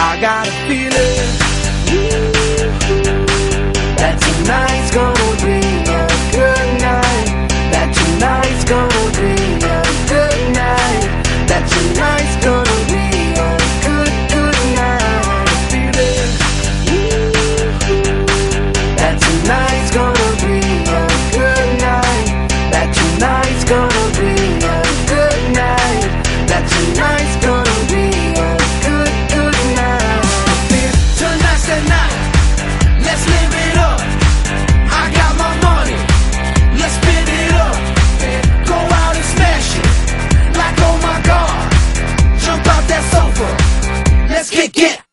I got a feeling. That tonight's gonna Let's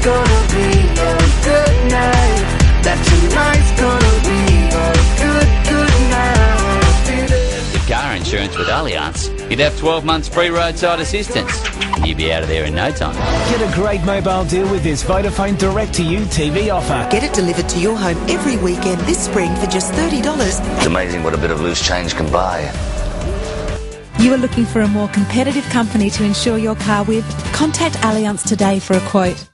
tonight's gonna be a good night. That tonight's gonna be a good, good night. Feeling car insurance with Allianz, you'd have 12 months free roadside assistance. You'd be out of there in no time. Get a great mobile deal with this Vodafone Direct to You TV offer. Get it delivered to your home every weekend this spring for just $30. It's amazing what a bit of loose change can buy. You are looking for a more competitive company to insure your car with? Contact Allianz today for a quote.